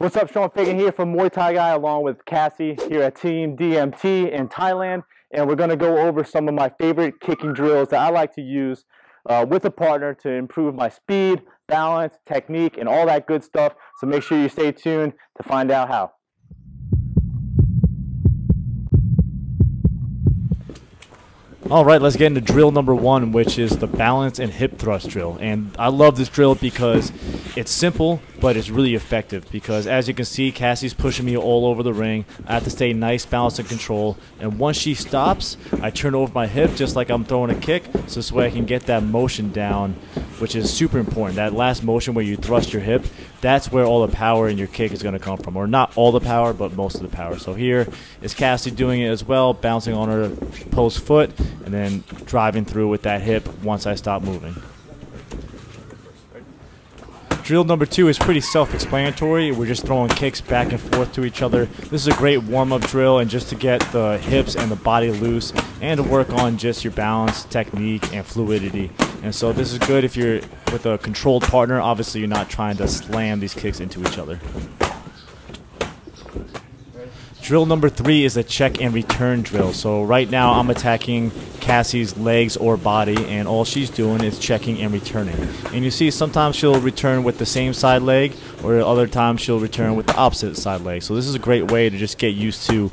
What's up, Sean Fagan here from Muay Thai Guy along with Cassie here at Team DMT in Thailand. And we're gonna go over some of my favorite kicking drills that I like to use uh, with a partner to improve my speed, balance, technique, and all that good stuff. So make sure you stay tuned to find out how. All right, let's get into drill number one, which is the balance and hip thrust drill. And I love this drill because it's simple, but it's really effective. Because as you can see, Cassie's pushing me all over the ring. I have to stay nice, balanced, and control. And once she stops, I turn over my hip just like I'm throwing a kick, so this way I can get that motion down, which is super important. That last motion where you thrust your hip, that's where all the power in your kick is going to come from. Or not all the power, but most of the power. So here is Cassie doing it as well, bouncing on her post foot and then driving through with that hip once I stop moving. Drill number two is pretty self-explanatory. We're just throwing kicks back and forth to each other. This is a great warm-up drill and just to get the hips and the body loose and to work on just your balance, technique, and fluidity. And so this is good if you're with a controlled partner. Obviously, you're not trying to slam these kicks into each other. Drill number three is a check and return drill. So right now I'm attacking Cassie's legs or body, and all she's doing is checking and returning. And you see sometimes she'll return with the same side leg, or other times she'll return with the opposite side leg. So this is a great way to just get used to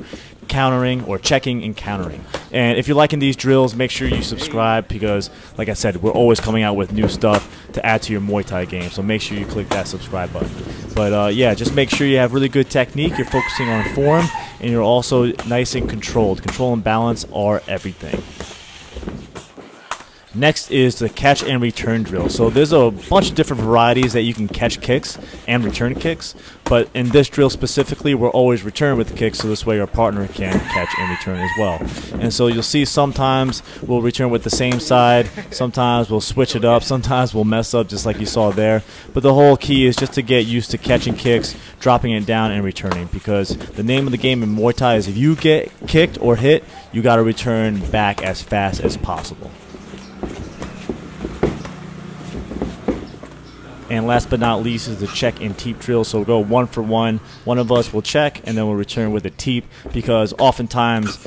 countering or checking and countering. And if you're liking these drills, make sure you subscribe because, like I said, we're always coming out with new stuff to add to your Muay Thai game. So make sure you click that subscribe button. But uh, yeah, just make sure you have really good technique. You're focusing on form, and you're also nice and controlled. Control and balance are everything. Next is the catch and return drill. So there's a bunch of different varieties that you can catch kicks and return kicks, but in this drill specifically, we're always return with the kicks, so this way our partner can catch and return as well. And so you'll see sometimes we'll return with the same side, sometimes we'll switch it up, sometimes we'll mess up just like you saw there. But the whole key is just to get used to catching kicks, dropping it down, and returning because the name of the game in Muay Thai is if you get kicked or hit, you got to return back as fast as possible. And last but not least is the check and teep drill. So we'll go one for one. One of us will check and then we'll return with a teep because oftentimes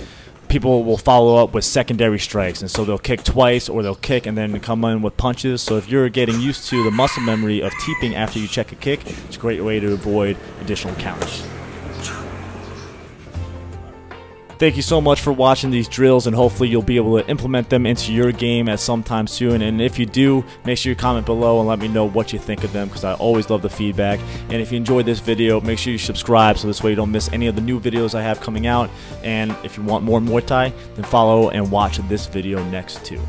people will follow up with secondary strikes. And so they'll kick twice or they'll kick and then come in with punches. So if you're getting used to the muscle memory of teeping after you check a kick, it's a great way to avoid additional counters. Thank you so much for watching these drills and hopefully you'll be able to implement them into your game at some time soon. And if you do, make sure you comment below and let me know what you think of them because I always love the feedback. And if you enjoyed this video, make sure you subscribe so this way you don't miss any of the new videos I have coming out. And if you want more Muay Thai, then follow and watch this video next too.